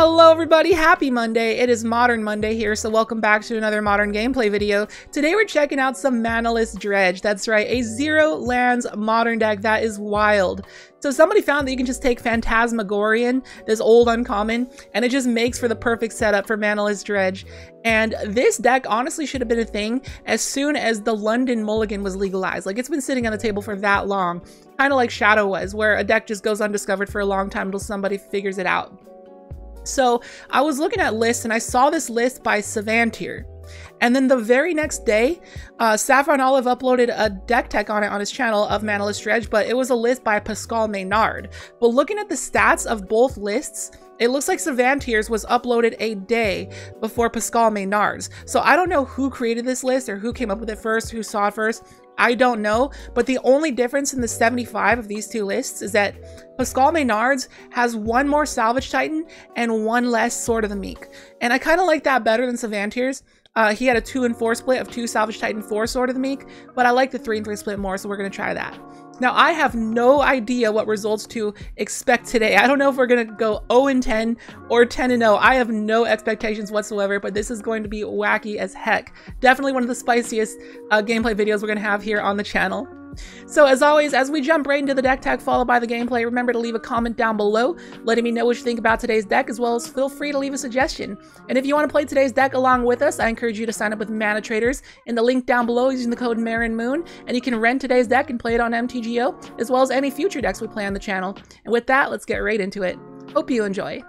Hello everybody, happy Monday. It is Modern Monday here, so welcome back to another Modern gameplay video. Today we're checking out some Manaless Dredge. That's right, a zero lands Modern deck that is wild. So somebody found that you can just take Phantasmagorian, this old uncommon, and it just makes for the perfect setup for Manaless Dredge. And this deck honestly should have been a thing as soon as the London Mulligan was legalized. Like it's been sitting on the table for that long, kind of like Shadow was, where a deck just goes undiscovered for a long time until somebody figures it out. So I was looking at lists and I saw this list by Savantier. And then the very next day, uh, Saffron Olive uploaded a deck tech on it on his channel of Manaless Dredge, but it was a list by Pascal Maynard. But looking at the stats of both lists, it looks like Savantier's was uploaded a day before Pascal Maynard's. So I don't know who created this list or who came up with it first, who saw it first. I don't know, but the only difference in the 75 of these two lists is that Pascal Maynard's has one more Salvage Titan and one less Sword of the Meek. And I kind of like that better than Savantier's. Uh, he had a 2 and 4 split of 2 Salvage Titan, 4 Sword of the Meek, but I like the 3 and 3 split more, so we're going to try that. Now, I have no idea what results to expect today. I don't know if we're going to go 0 and 10 or 10 and 0. I have no expectations whatsoever, but this is going to be wacky as heck. Definitely one of the spiciest uh, gameplay videos we're going to have here on the channel. So as always, as we jump right into the deck tech followed by the gameplay, remember to leave a comment down below letting me know what you think about today's deck as well as feel free to leave a suggestion. And if you want to play today's deck along with us, I encourage you to sign up with Mana Traders in the link down below using the code Moon, and you can rent today's deck and play it on MTGO as well as any future decks we play on the channel. And with that, let's get right into it. Hope you enjoy.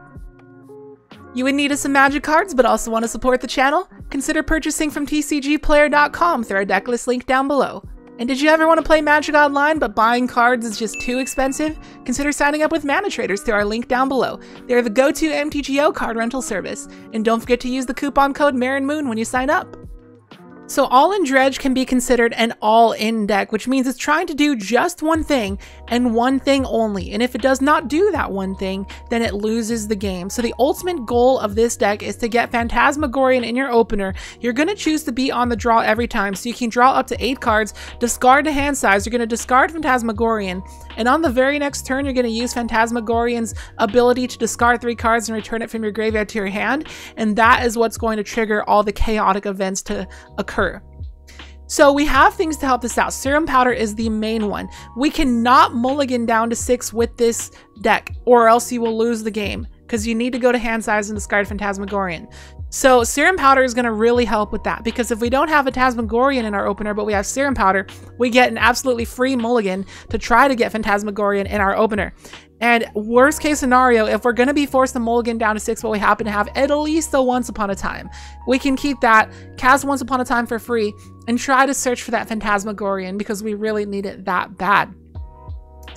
You would need us some magic cards, but also want to support the channel? Consider purchasing from TCGplayer.com through our decklist link down below. And did you ever want to play Magic Online but buying cards is just too expensive? Consider signing up with Mana Traders through our link down below. They're the go-to MTGO card rental service. And don't forget to use the coupon code Moon when you sign up. So all in dredge can be considered an all in deck, which means it's trying to do just one thing and one thing only. And if it does not do that one thing, then it loses the game. So the ultimate goal of this deck is to get Phantasmagorian in your opener. You're going to choose to be on the draw every time. So you can draw up to eight cards, discard the hand size. You're going to discard Phantasmagorian. And on the very next turn, you're going to use Phantasmagorian's ability to discard three cards and return it from your graveyard to your hand. And that is what's going to trigger all the chaotic events to occur. So we have things to help this out. Serum Powder is the main one. We cannot mulligan down to six with this deck or else you will lose the game because you need to go to hand size and discard Phantasmagorian. So Serum Powder is going to really help with that because if we don't have a Phantasmagorian in our opener, but we have Serum Powder, we get an absolutely free mulligan to try to get Phantasmagorian in our opener. And worst case scenario, if we're going to be forced to mulligan down to six, but we happen to have at least the Once Upon a Time, we can keep that, cast Once Upon a Time for free, and try to search for that Phantasmagorian because we really need it that bad.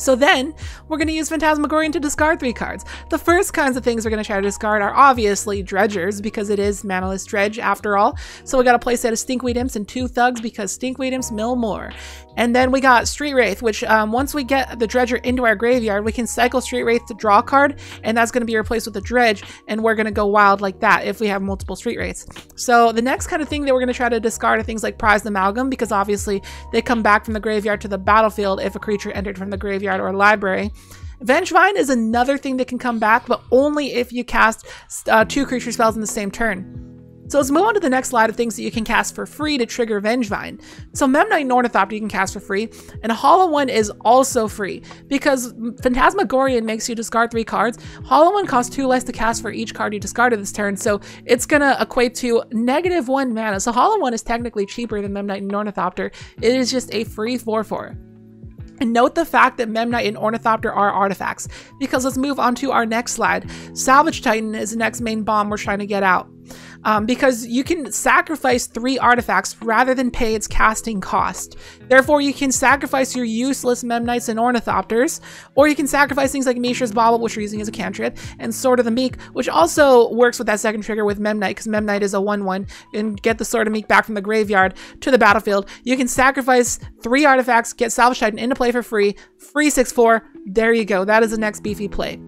So then we're going to use Phantasmagorian to discard three cards. The first kinds of things we're going to try to discard are obviously Dredgers because it is Manaless Dredge after all. So we got a playset of Stinkweed Imps and two Thugs because Stinkweed Imps mill more. And then we got Street Wraith, which um, once we get the Dredger into our graveyard, we can cycle Street Wraith to draw a card, and that's going to be replaced with a Dredge, and we're going to go wild like that if we have multiple Street Wraiths. So the next kind of thing that we're going to try to discard are things like Prized Amalgam, because obviously they come back from the graveyard to the battlefield if a creature entered from the graveyard graveyard or library. Vengevine is another thing that can come back, but only if you cast uh, two creature spells in the same turn. So let's move on to the next slide of things that you can cast for free to trigger Vengevine. So Memnite and Ornithopter you can cast for free, and Hollow One is also free because Phantasmagorian makes you discard three cards. Hollow One costs two less to cast for each card you discarded this turn, so it's gonna equate to negative one mana. So Hollow One is technically cheaper than Memnite and Ornithopter. It is just a free 4-4. And note the fact that Memnite and Ornithopter are artifacts, because let's move on to our next slide. Salvage Titan is the next main bomb we're trying to get out um, because you can sacrifice three artifacts rather than pay its casting cost. Therefore, you can sacrifice your useless Memnites and Ornithopters, or you can sacrifice things like Mishra's Bauble, which we're using as a cantrip, and Sword of the Meek, which also works with that second trigger with Memnite, because Memnite is a 1-1, and get the Sword of Meek back from the graveyard to the battlefield. You can sacrifice three artifacts, get Salvage Titan into play for free, free 6-4, there you go. That is the next beefy play.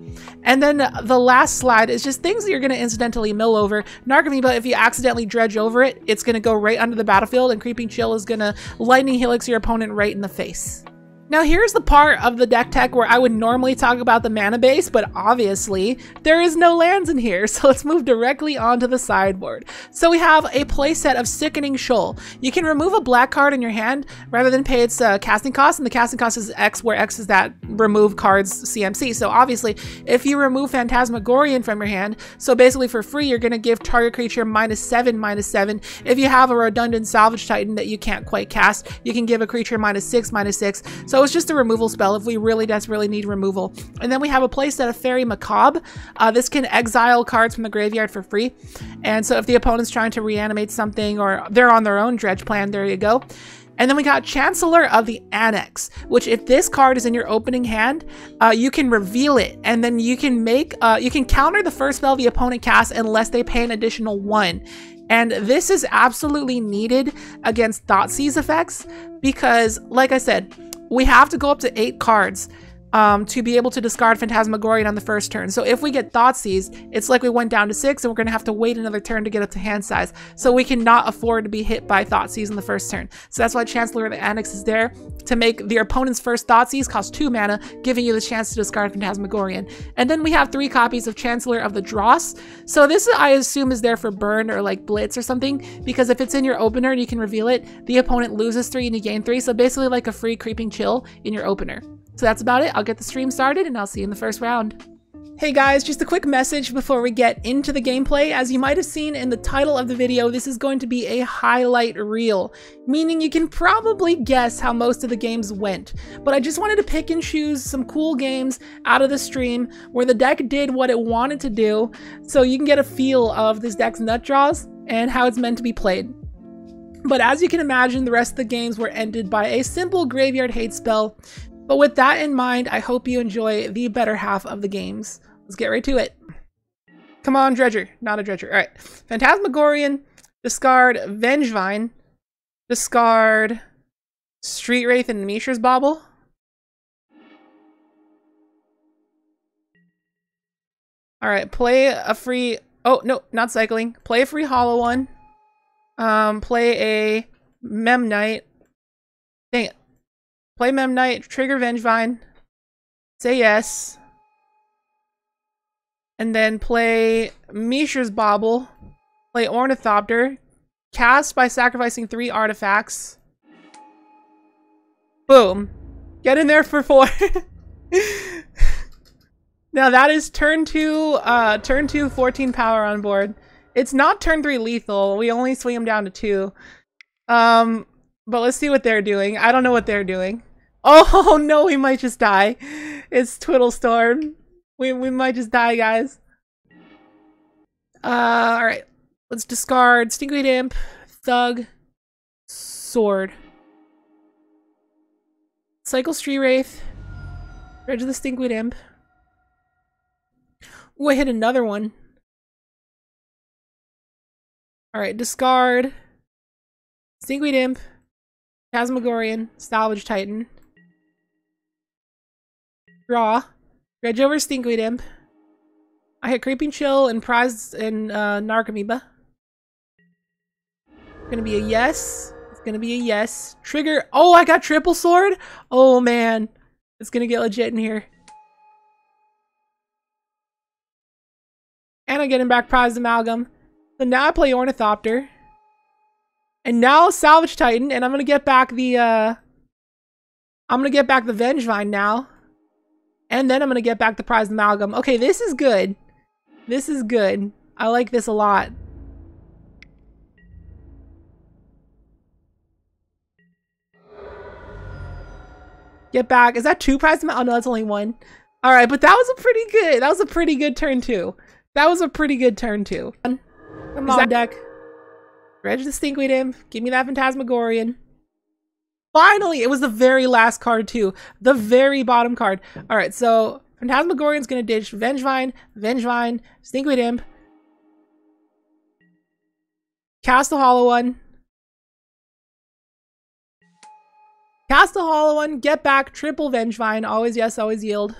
And then the last slide is just things that you're going to incidentally mill over. Narcomoeba, if you accidentally dredge over it, it's going to go right under the battlefield, and Creeping Chill is going to lightning helix your opponent right in the face. Now here's the part of the deck tech where I would normally talk about the mana base, but obviously there is no lands in here, so let's move directly onto the sideboard. So we have a playset of Sickening Shoal. You can remove a black card in your hand rather than pay its uh, casting cost, and the casting cost is X, where X is that remove cards CMC. So obviously, if you remove Phantasmagorian from your hand, so basically for free, you're going to give target creature minus 7, minus 7. If you have a redundant Salvage Titan that you can't quite cast, you can give a creature minus 6, minus 6. So it's just a removal spell if we really desperately need removal. And then we have a place playset of Faerie Macabre. Uh, this can exile cards from the graveyard for free. And so if the opponent's trying to reanimate something or they're on their own dredge plan, there you go. And then we got Chancellor of the Annex, which if this card is in your opening hand, uh, you can reveal it, and then you can make, uh, you can counter the first spell the opponent casts unless they pay an additional one. And this is absolutely needed against Thoughtseize effects because, like I said, we have to go up to eight cards um, to be able to discard Phantasmagorian on the first turn. So if we get Thoughtseize, it's like we went down to six and we're going to have to wait another turn to get up to hand size. So we cannot afford to be hit by Thoughtseize in the first turn. So that's why Chancellor of the Annex is there to make the opponent's first Thoughtseize cost two mana, giving you the chance to discard Phantasmagorian. And then we have three copies of Chancellor of the Dross. So this, I assume, is there for burn or like blitz or something, because if it's in your opener and you can reveal it, the opponent loses three and you gain three. So basically like a free creeping chill in your opener. So that's about it. I'll get the stream started and I'll see you in the first round. Hey guys, just a quick message before we get into the gameplay. As you might have seen in the title of the video, this is going to be a highlight reel, meaning you can probably guess how most of the games went. But I just wanted to pick and choose some cool games out of the stream where the deck did what it wanted to do, so you can get a feel of this deck's nut draws and how it's meant to be played. But as you can imagine, the rest of the games were ended by a simple graveyard hate spell but with that in mind, I hope you enjoy the better half of the games. Let's get right to it. Come on, Dredger. Not a Dredger. All right. Phantasmagorian, discard Vengevine, discard Street Wraith and Mishra's Bauble. All right, play a free... Oh, no, not cycling. Play a free hollow one. Um, play a Memnite. Dang it. Play Mem Memnite, trigger Vengevine, say yes, and then play Mishra's Bauble, play Ornithopter, cast by sacrificing three artifacts. Boom. Get in there for four. now that is turn two, uh, turn two, 14 power on board. It's not turn three lethal. We only swing them down to two. Um, but let's see what they're doing. I don't know what they're doing. Oh no, we might just die. It's Twiddlestorm. We we might just die, guys. Uh, all right. Let's discard Stinkweed Imp, Thug, Sword. Cycle Street Wraith. Dredge of the Stinkweed Imp. Ooh, I hit another one. Alright, discard. Stinkweed Imp. Phantasmagorian. Salvage Titan. Draw. Dredge over Stinkweed Imp. I hit Creeping Chill and Prize and uh, Narcomoeba. Gonna be a yes. It's gonna be a yes. Trigger. Oh, I got Triple Sword? Oh man. It's gonna get legit in here. And I'm getting back Prized Amalgam. So now I play Ornithopter. And now Salvage Titan, and I'm gonna get back the, uh... I'm gonna get back the Vengevine now. And then I'm going to get back the Prized Amalgam. Okay, this is good. This is good. I like this a lot. Get back. Is that two prize? Amalgam? Oh, no, that's only one. All right, but that was a pretty good. That was a pretty good turn, too. That was a pretty good turn, too. Come on, deck. Dredge the Stinkweed Imp. Give me that Phantasmagorian. Finally, it was the very last card too. The very bottom card. All right, so Phantasmagorian's gonna ditch Vengevine, Vengevine, Stinkweed Imp, cast the Hollow One, cast the Hollow One, get back, triple Vengevine, always yes, always yield.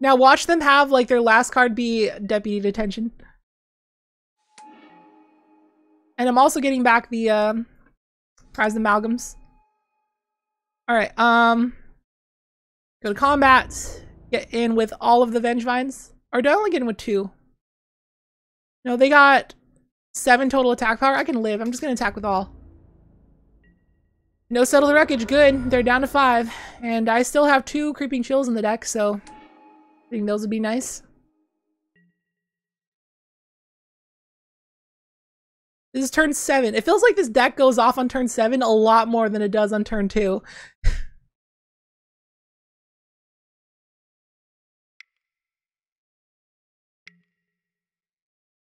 Now watch them have like their last card be Deputy Detention. And I'm also getting back the, um, Prized Amalgams. Alright, um... Go to combat. Get in with all of the Vengevines. Or do I only get in with two? No, they got seven total attack power. I can live. I'm just to attack with all. No settle the wreckage. Good. They're down to five. And I still have two creeping chills in the deck, so think those would be nice. This is turn seven. It feels like this deck goes off on turn seven a lot more than it does on turn two.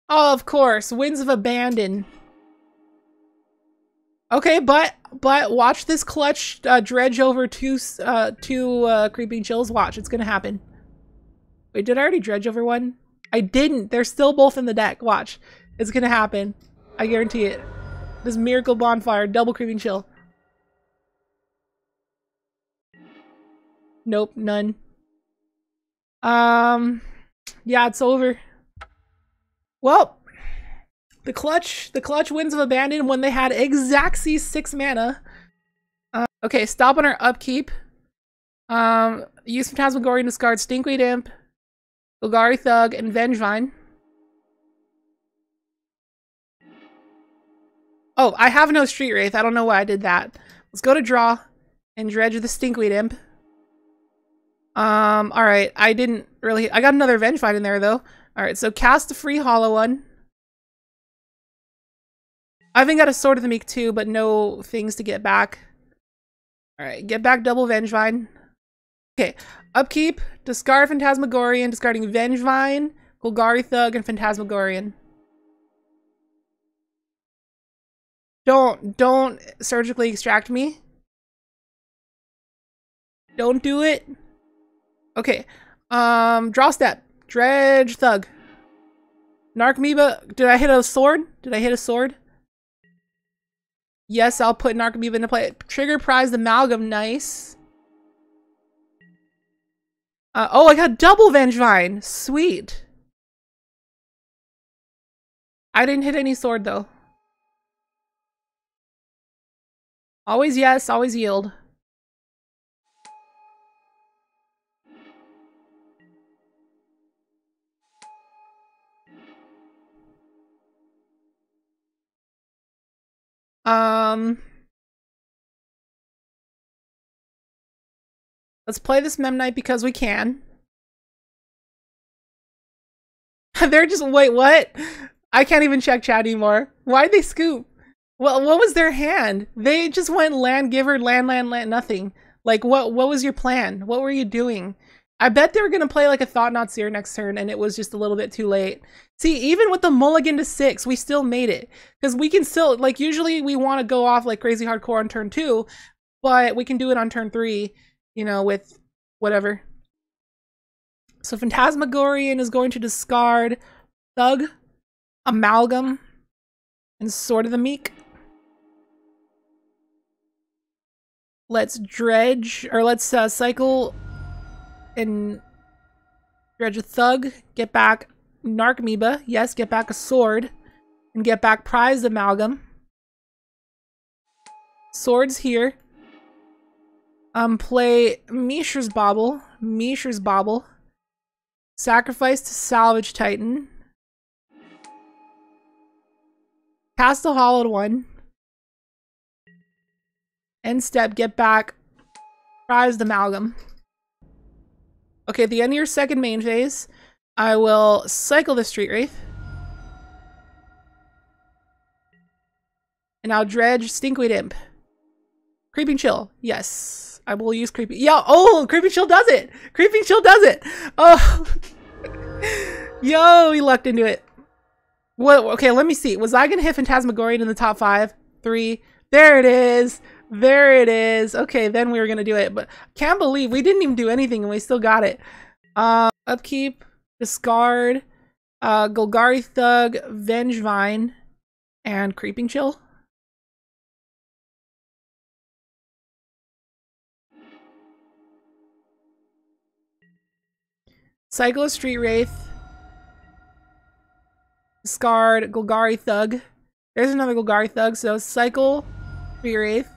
oh, of course. Winds of Abandon. Okay, but but watch this clutch uh, dredge over two uh, two uh, creeping chills. Watch, it's gonna happen. Wait, did I already dredge over one? I didn't. They're still both in the deck. Watch, it's gonna happen. I guarantee it. This miracle bonfire, double creeping chill. Nope, none. Um, yeah, it's over. Well, the clutch, the clutch Winds of Abandon when they had exactly six mana. Uh, okay, stop on our upkeep. Um, use Phantasmagorian to discard Stinkweed Imp, Golgari Thug, and Vengevine. Oh, I have no Street Wraith. I don't know why I did that. Let's go to draw and dredge the Stinkweed Imp. Um, alright. I didn't really... I got another Vengevine in there, though. Alright, so cast a free hollow one. I even got a Sword of the Meek too, but no things to get back. Alright, get back double Vengevine. Okay, upkeep, discard Phantasmagorian, discarding Vengevine, Golgari Thug, and Phantasmagorian. Don't, don't surgically extract me. Don't do it. Okay, um, draw step. Dredge Thug. Narcomoeba, did I hit a sword? Did I hit a sword? Yes, I'll put Narcomoeba into play. Trigger prize the amalgam, nice. Uh, oh, I got double Vengevine. Sweet. I didn't hit any sword though. Always yes, always yield. Um, let's play this Memnite because we can. They're just, wait, what? I can't even check chat anymore. Why'd they scoop? Well, what was their hand? They just went land giver, land, land, land, nothing. Like, what What was your plan? What were you doing? I bet they were going to play like a Thought-Knot Seer next turn, and it was just a little bit too late. See, even with the mulligan to six, we still made it. Because we can still, like, usually we want to go off like crazy hardcore on turn two, but we can do it on turn three, you know, with whatever. So Phantasmagorian is going to discard Thug, Amalgam, and Sword of the Meek. Let's dredge, or let's uh, cycle and dredge a thug, get back Narcomoeba, yes, get back a sword, and get back Prized Amalgam. Swords here. Um, play Mishra's Bauble, Mishra's Bauble. Sacrifice to Salvage Titan. Cast a Hollow One. End step, get back Prized Amalgam. Okay, at the end of your second main phase, I will cycle the Street Wraith. And I'll dredge Stinkweed Imp. Creeping Chill. Yes. I will use Creeping... Yeah, oh! Creeping Chill does it! Creeping Chill does it! Oh! Yo, he lucked into it. What? Okay, let me see. Was I to hit Phantasmagorian in the top five? Three. There it is. There it is. Okay, then we were gonna do it, but can't believe we didn't even do anything and we still got it. Uh, upkeep, discard, uh, Golgari Thug, Vengevine, and Creeping Chill. Cycle Street Wraith. Discard Golgari Thug. There's another Golgari Thug, so cycle for Wraith.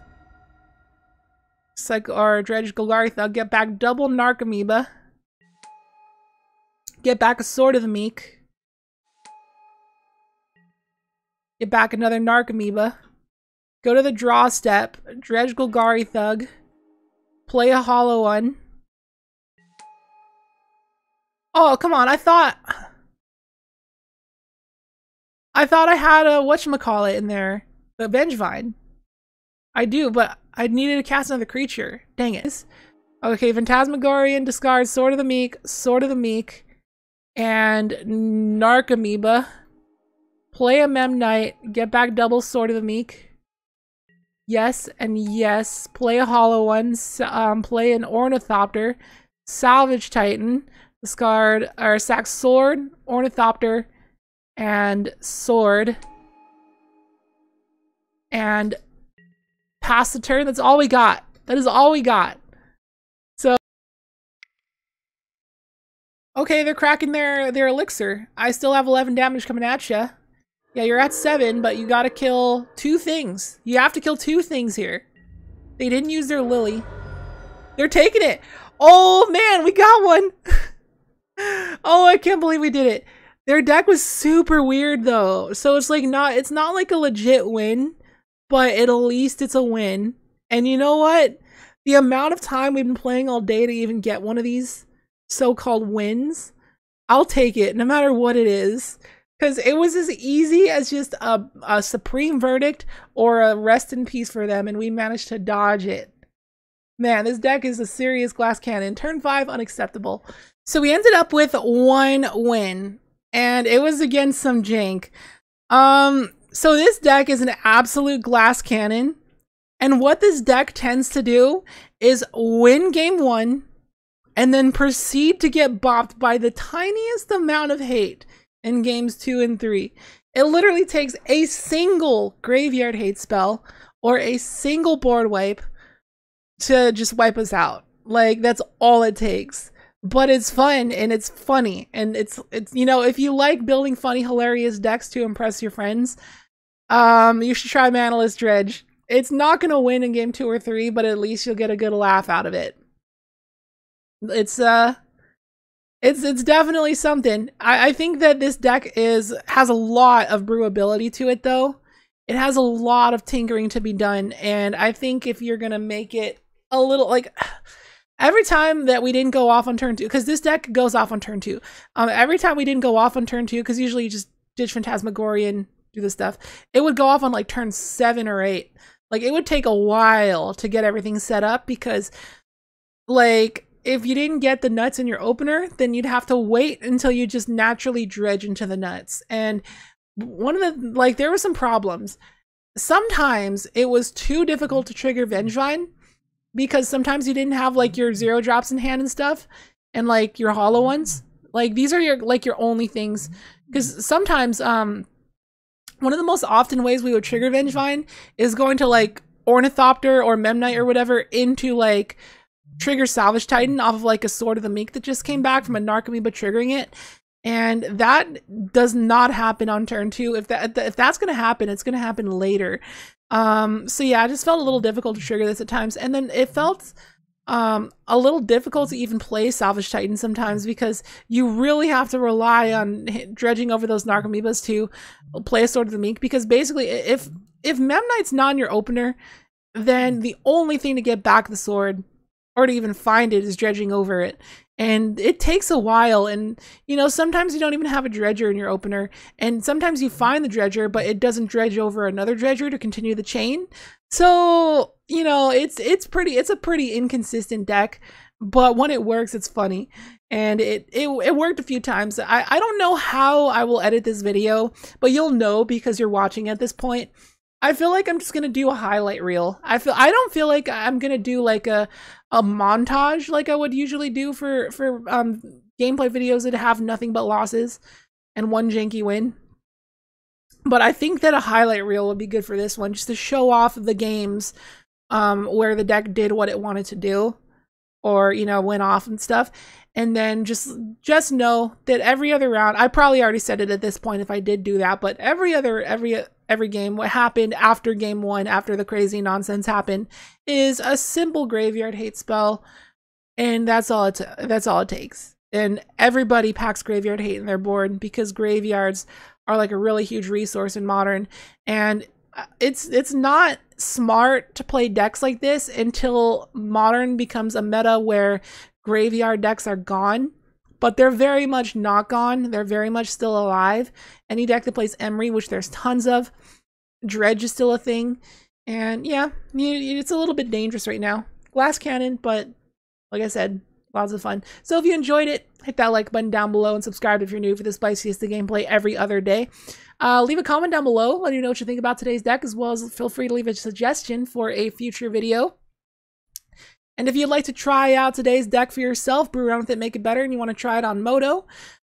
Psych or Dredge Golgari Thug. Get back double Narcomoeba. Get back a Sword of the Meek. Get back another Narcomoeba. Go to the draw step. Dredge Golgari Thug. Play a hollow one. Oh, come on. I thought... I thought I had a whatchamacallit in there. The Vengevine. I do, but I needed to cast another creature. Dang it. Okay, Phantasmagorian, discard Sword of the Meek, Sword of the Meek, and Narcomoeba. Play a Memnite, get back double Sword of the Meek. Yes, and yes. Play a hollow one, um, play an Ornithopter, Salvage Titan, discard, or sack Sword, Ornithopter, and Sword. And pass the turn. That's all we got. That is all we got. So, okay, they're cracking their their elixir. I still have 11 damage coming at you. Yeah, you're at seven, but you gotta kill two things. You have to kill two things here. They didn't use their lily. They're taking it. Oh man, we got one. oh, I can't believe we did it. Their deck was super weird though. So it's like not it's not like a legit win but at least it's a win. And you know what? The amount of time we've been playing all day to even get one of these so-called wins, I'll take it no matter what it is. Because it was as easy as just a, a supreme verdict or a rest in peace for them, and we managed to dodge it. Man, this deck is a serious glass cannon. Turn 5, unacceptable. So we ended up with one win, and it was against some jank. Um, so this deck is an absolute glass cannon. And what this deck tends to do is win game one and then proceed to get bopped by the tiniest amount of hate in games two and three. It literally takes a single graveyard hate spell or a single board wipe to just wipe us out. Like that's all it takes. But it's fun and it's funny and it's it's you know if you like building funny hilarious decks to impress your friends, um, you should try Manaless Dredge. It's not gonna win in game two or three, but at least you'll get a good laugh out of it. It's uh it's it's definitely something. I, I think that this deck is has a lot of brewability to it though. It has a lot of tinkering to be done, and I think if you're gonna make it a little like every time that we didn't go off on turn two, because this deck goes off on turn two. Um, every time we didn't go off on turn two, because usually you just ditch Phantasmagorian do this stuff, it would go off on like turn seven or eight. Like it would take a while to get everything set up because like if you didn't get the nuts in your opener, then you'd have to wait until you just naturally dredge into the nuts. And one of the like there were some problems. Sometimes it was too difficult to trigger Vengevine because sometimes you didn't have like your zero drops in hand and stuff and like your hollow ones. Like these are your like your only things because sometimes um one of the most often ways we would trigger Vengevine is going to like Ornithopter or Memnite or whatever into like trigger Salvage Titan off of like a Sword of the Meek that just came back from a but triggering it. And that does not happen on turn two. If that if that's gonna happen, it's gonna happen later. Um, so yeah, I just felt a little difficult to trigger this at times, and then it felt um a little difficult to even play salvage titan sometimes because you really have to rely on dredging over those narcomoebas to play a sword of the meek because basically if if memnite's not in your opener then the only thing to get back the sword or to even find it is dredging over it and it takes a while and you know sometimes you don't even have a dredger in your opener and sometimes you find the dredger but it doesn't dredge over another dredger to continue the chain so you know, it's it's pretty it's a pretty inconsistent deck, but when it works, it's funny. And it, it it worked a few times. I, I don't know how I will edit this video, but you'll know because you're watching at this point. I feel like I'm just gonna do a highlight reel. I feel I don't feel like I'm gonna do like a a montage like I would usually do for for um gameplay videos that have nothing but losses and one janky win. But I think that a highlight reel would be good for this one, just to show off the games um, where the deck did what it wanted to do or you know went off and stuff and then just just know that every other round i probably already said it at this point if i did do that but every other every every game. What happened after game one, after the crazy nonsense happened, is a simple graveyard hate spell, and that's all it. That's all it takes. And everybody packs graveyard hate in their board because graveyards are like a really huge resource in modern, and uh, it's it's not smart to play decks like this until modern becomes a meta where graveyard decks are gone but they're very much not gone. They're very much still alive. Any deck that plays Emry, which there's tons of, Dredge is still a thing. And yeah, it's a little bit dangerous right now. Glass cannon, but like I said, lots of fun. So if you enjoyed it, hit that like button down below and subscribe if you're new for the spiciest gameplay every other day. Uh, leave a comment down below, let me know what you think about today's deck, as well as feel free to leave a suggestion for a future video. And if you'd like to try out today's deck for yourself, brew around with it, make it better, and you want to try it on Moto,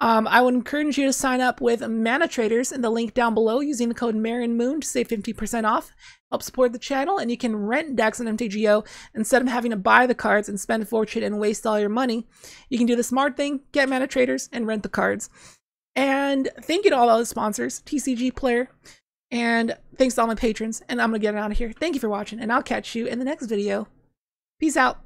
um, I would encourage you to sign up with Mana Traders in the link down below using the code Moon to save 50% off. Help support the channel, and you can rent decks on MTGO instead of having to buy the cards and spend a fortune and waste all your money. You can do the smart thing, get Mana Traders, and rent the cards. And thank you to all the sponsors, TCG Player, and thanks to all my patrons. And I'm going to get out of here. Thank you for watching, and I'll catch you in the next video. Peace out.